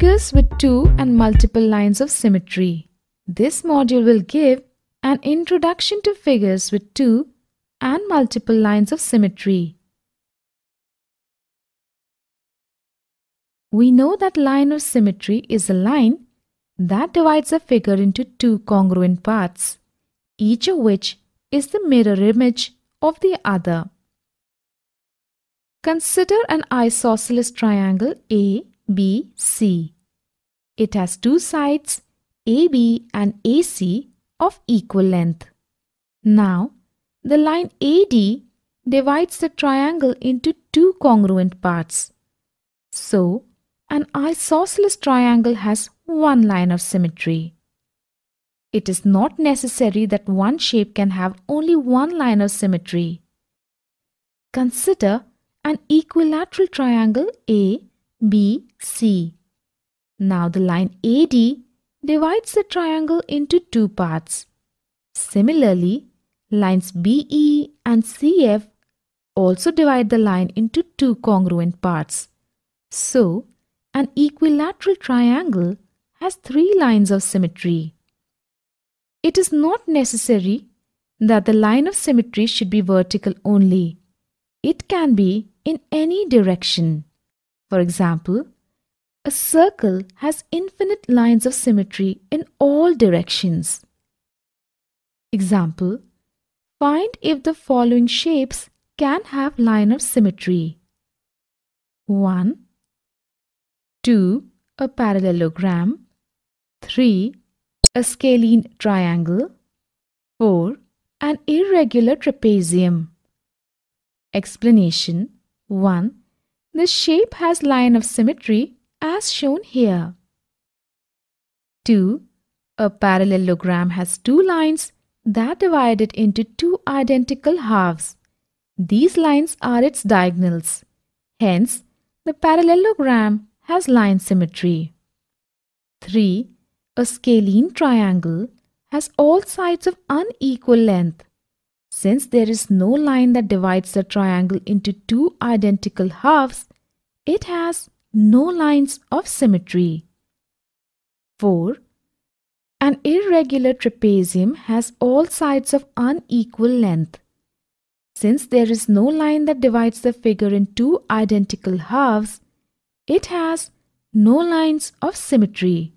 Figures with two and multiple lines of symmetry. This module will give an introduction to figures with two and multiple lines of symmetry. We know that line of symmetry is a line that divides a figure into two congruent parts, each of which is the mirror image of the other. Consider an isosceles triangle ABC. It has two sides AB and AC of equal length. Now, the line AD divides the triangle into two congruent parts. So, an isosceles triangle has one line of symmetry. It is not necessary that one shape can have only one line of symmetry. Consider an equilateral triangle A, B, C. Now the line AD divides the triangle into two parts. Similarly, lines BE and CF also divide the line into two congruent parts. So, an equilateral triangle has three lines of symmetry. It is not necessary that the line of symmetry should be vertical only. It can be in any direction. For example, a circle has infinite lines of symmetry in all directions. Example, find if the following shapes can have line of symmetry. 1, 2. A parallelogram 3. A scalene triangle 4. An irregular trapezium Explanation 1. The shape has line of symmetry as shown here. 2. A parallelogram has two lines that divide it into two identical halves. These lines are its diagonals. Hence, the parallelogram has line symmetry. 3. A scalene triangle has all sides of unequal length. Since there is no line that divides the triangle into two identical halves, it has no lines of symmetry. 4. An irregular trapezium has all sides of unequal length. Since there is no line that divides the figure in two identical halves, it has no lines of symmetry.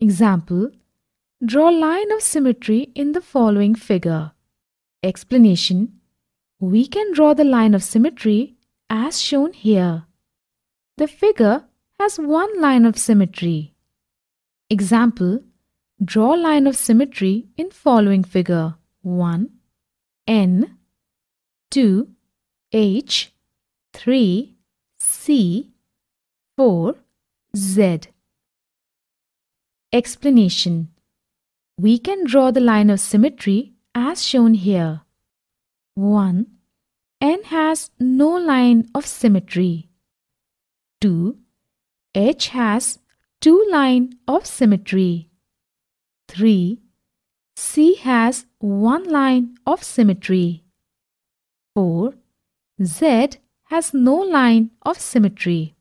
Example Draw line of symmetry in the following figure. Explanation. We can draw the line of symmetry as shown here. The figure has one line of symmetry. Example. Draw line of symmetry in following figure. 1 N. 2 H. 3 C. 4 Z. Explanation we can draw the line of symmetry as shown here. 1. N has no line of symmetry. 2. H has two line of symmetry. 3. C has one line of symmetry. 4. Z has no line of symmetry.